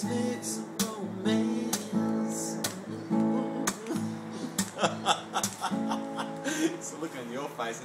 So romance. look on your face.